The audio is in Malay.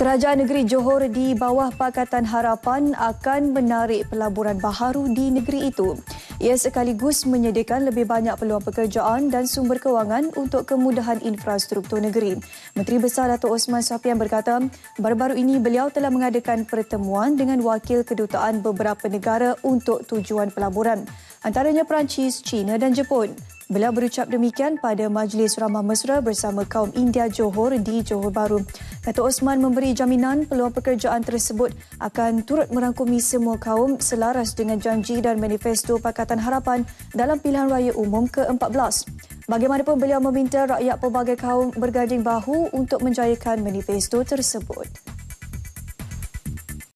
Kerajaan Negeri Johor di bawah Pakatan Harapan akan menarik pelaburan baharu di negeri itu. Ia sekaligus menyediakan lebih banyak peluang pekerjaan dan sumber kewangan untuk kemudahan infrastruktur negeri. Menteri Besar Dato' Osman Safian berkata, baru-baru ini beliau telah mengadakan pertemuan dengan wakil kedutaan beberapa negara untuk tujuan pelaburan, antaranya Perancis, China dan Jepun. Beliau berucap demikian pada Majlis Ramah Mesra bersama kaum India Johor di Johor Bahru. Dato' Osman memberi jaminan peluang pekerjaan tersebut akan turut merangkumi semua kaum selaras dengan janji dan manifesto Pakatan Harapan dalam pilihan raya umum ke-14. Bagaimanapun beliau meminta rakyat pelbagai kaum berganding bahu untuk menjayakan manifesto tersebut.